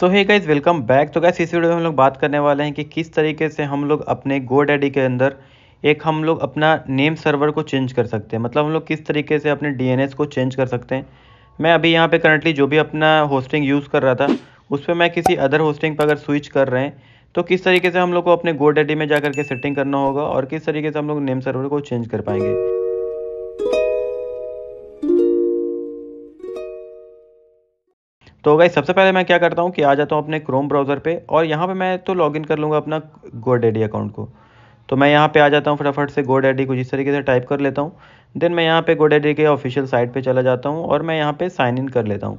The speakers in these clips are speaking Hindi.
So hey guys welcome back तो गैस इस वीडियो में हम लोग बात करने वाले हैं कि किस तरीके से हम लोग अपने गो डैडी के अंदर एक हम लोग अपना नेम सर्वर को चेंज कर सकते हैं। मतलब हम लोग किस तरीके से अपने डीएनएस को चेंज कर सकते हैं। मैं अभी यहाँ पे करंटली जो भी अपना होस्टिंग यूज़ कर रहा था, उस पर मैं किसी अदर होस्टिंग पर अगर स्विच कर रहे हैं तो किस तरीके से हम लोग को अपने गो डैडी में जा करके सेटिंग करना होगा और किस तरीके से हम लोग नेम सर्वर को चेंज कर पाएँगे। तो गाइस सबसे पहले मैं क्या करता हूँ कि आ जाता हूँ अपने क्रोम ब्राउज़र पे और यहाँ पे मैं तो लॉगिन कर लूँगा अपना गोडेडी अकाउंट को। तो मैं यहाँ पे आ जाता हूँ फटाफट से गोडेडी को जिस तरीके से टाइप कर लेता हूँ। देन मैं यहाँ पे गोडेडी के ऑफिशियल साइट पे चला जाता हूँ और मैं यहाँ पे साइन इन कर लेता हूँ।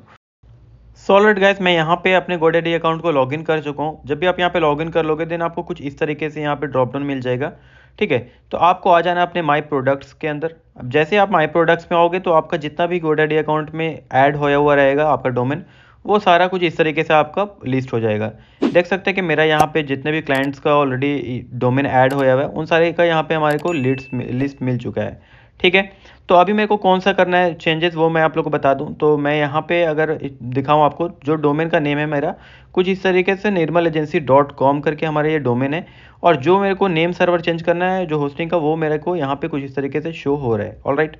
सॉलिड गाइस मैं यहाँ पे अपने गोडेडी अकाउंट को लॉगिन कर चुका हूँ। जब भी आप यहाँ पे लॉगिन कर लोगे देन आपको कुछ इस तरीके से यहाँ पे ड्रॉप डाउन मिल जाएगा। ठीक है? तो आपको आ जाना अपने माई प्रोडक्ट्स के अंदर। अब जैसे आप माई प्रोडक्ट्स में आओगे तो आपका जितना भी गोडेडी अकाउंट में ऐड होया हुआ रहेगा, आपका डोमेन वो सारा कुछ इस तरीके से आपका लिस्ट हो जाएगा। देख सकते हैं कि मेरा यहाँ पे जितने भी क्लाइंट्स का ऑलरेडी डोमेन ऐड होया हुआ है, उन सारे का यहाँ पे हमारे को लिस्ट लिस्ट मिल चुका है। ठीक है? तो अभी मेरे को कौन सा करना है चेंजेस वो मैं आप लोग को बता दूँ। तो मैं यहाँ पे अगर दिखाऊँ आपको, जो डोमेन का नेम है मेरा, कुछ इस तरीके से निर्मल एजेंसी डॉट कॉम करके हमारा ये डोमेन है। और जो मेरे को नेम सर्वर चेंज करना है, जो होस्टिंग का, वो मेरे को यहाँ पे कुछ इस तरीके से शो हो रहा है। ऑल राइट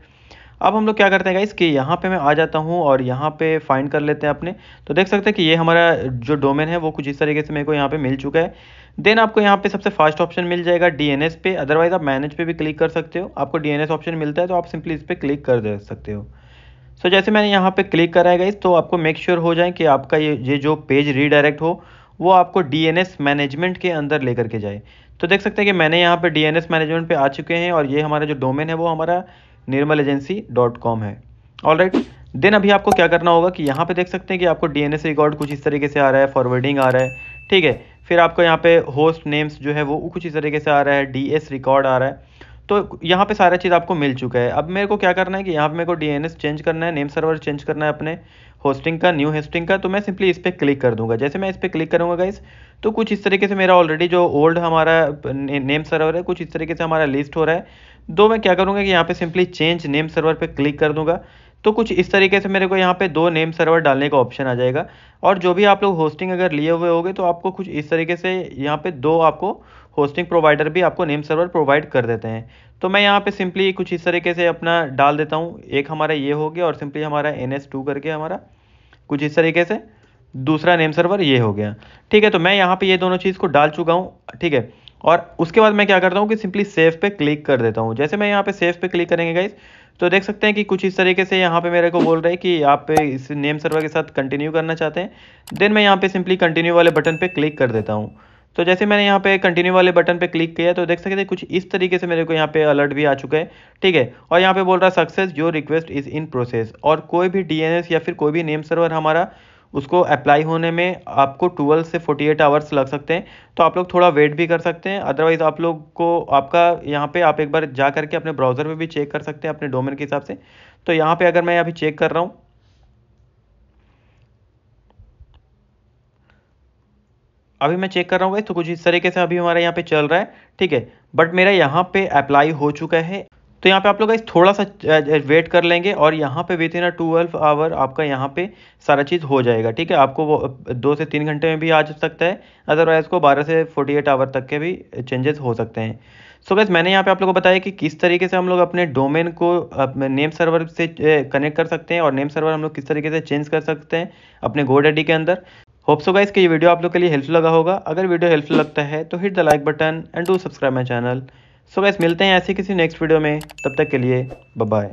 अब हम लोग क्या करते हैं गाइस कि यहाँ पे मैं आ जाता हूँ और यहाँ पे फाइंड कर लेते हैं अपने। तो देख सकते हैं कि ये हमारा जो डोमेन है वो कुछ इस तरीके से मेरे को यहाँ पे मिल चुका है। देन आपको यहाँ पे सबसे फास्ट ऑप्शन मिल जाएगा डीएनएस पे। अदरवाइज़ आप मैनेज पे भी क्लिक कर सकते हो। आपको डीएनएस ऑप्शन मिलता है तो आप सिंपली इस पर क्लिक कर दे सकते हो। सो so, जैसे मैंने यहाँ पे क्लिक करा है गाइस तो आपको मेक श्योर sure हो जाए कि आपका ये ये जो पेज रीडायरेक्ट हो वो आपको डीएनएस मैनेजमेंट के अंदर लेकर के जाए। तो देख सकते हैं कि मैंने यहाँ पे डीएनएस मैनेजमेंट पे आ चुके हैं और ये हमारा जो डोमेन है वो हमारा निर्मल एजेंसी डॉट कॉम है। ऑल राइट देन अभी आपको क्या करना होगा कि यहाँ पे देख सकते हैं कि आपको डीएनएस रिकॉर्ड कुछ इस तरीके से आ रहा है फॉरवर्डिंग आ रहा है। ठीक है? फिर आपको यहाँ पे होस्ट नेम्स जो है वो कुछ इस तरीके से आ रहा है डीएस रिकॉर्ड आ रहा है। तो यहाँ पे सारा चीज़ आपको मिल चुका है। अब मेरे को क्या करना है कि यहाँ पे मेरे को डीएनएस चेंज करना है नेम सर्वर चेंज करना है अपने होस्टिंग का न्यू होस्टिंग का। तो मैं सिंपली इस पर क्लिक कर दूँगा। जैसे मैं इस पर क्लिक करूँगा गाइस तो कुछ इस तरीके से मेरा ऑलरेडी जो ओल्ड हमारा नेम सर्वर है, कुछ इस तरीके से हमारा लिस्ट हो रहा है। दो मैं क्या करूँगा कि यहाँ पे सिंपली चेंज नेम सर्वर पे क्लिक कर दूँगा। तो कुछ इस तरीके से मेरे को यहाँ पे दो नेम सर्वर डालने का ऑप्शन आ जाएगा। और जो भी आप लोग होस्टिंग अगर लिए हुए होगे तो आपको कुछ इस तरीके से यहाँ पे दो आपको होस्टिंग प्रोवाइडर भी आपको नेम सर्वर प्रोवाइड कर देते हैं। तो मैं यहाँ पे सिंपली कुछ इस तरीके से अपना डाल देता हूँ। एक हमारा ये हो गया और सिंपली हमारा एन करके हमारा कुछ इस तरीके से दूसरा नेम सर्वर ये हो गया। ठीक है तो मैं यहाँ पे ये दोनों चीज़ को डाल चुका हूँ। ठीक है और उसके बाद मैं क्या करता हूँ कि सिंपली सेव पे क्लिक कर देता हूँ। जैसे मैं यहाँ पे सेव पे क्लिक करेंगे गाइज़ तो देख सकते हैं कि कुछ इस तरीके से यहाँ पे मेरे को बोल रहा है कि आप इस नेम सर्वर के साथ कंटिन्यू करना चाहते हैं। देन मैं यहाँ पे सिंपली कंटिन्यू वाले बटन पे क्लिक कर देता हूँ। तो जैसे मैंने यहाँ पे कंटिन्यू वाले बटन पे क्लिक किया तो देख सकते हैं कुछ इस तरीके से मेरे को यहाँ पे अलर्ट भी आ चुका है। ठीक है? और यहाँ पे बोल रहा है success your request is in process और कोई भी डीएनएस या फिर कोई भी नेम सर्वर हमारा उसको अप्लाई होने में आपको ट्वेल्व से फोर्टी एट आवर्स लग सकते हैं। तो आप लोग थोड़ा वेट भी कर सकते हैं। अदरवाइज़ आप लोग को आपका यहाँ पे आप एक बार जा करके अपने ब्राउज़र में भी चेक कर सकते हैं, अपने डोमेन के हिसाब से। तो यहाँ पे अगर मैं अभी चेक कर रहा हूँ। अभी मैं चेक कर रहा हूँ तो कुछ इस तरीके से अभी हमारे यहाँ पे चल रहा है। ठीक है बट मेरा यहाँ पे अप्लाई हो चुका है। तो यहाँ पे आप लोग थोड़ा सा वेट कर लेंगे और यहाँ पे within a twelve hour आपका यहाँ पे सारा चीज़ हो जाएगा, ठीक है? आपको वो दो से तीन घंटे में भी आ सकता है अदरवाइज़ को बारह से फोर्टी एट आवर तक के भी चेंजेस हो सकते हैं। सो so गैस मैंने यहाँ पे आप लोगों को बताया कि किस तरीके से हम लोग अपने डोमेन को नेम सर्वर से कनेक्ट कर सकते हैं और नेम सर्वर हम लोग किस तरीके से चेंज कर सकते हैं अपने गोड गोडेडी के अंदर। होप सो गाइस कि ये वीडियो आप लोग के लिए हेल्पफुल लगा होगा। अगर वीडियो हेल्पफुल लगता है तो hit the like button and do subscribe my channel so guys मिलते हैं ऐसे किसी नेक्स्ट वीडियो में। तब तक के लिए बाय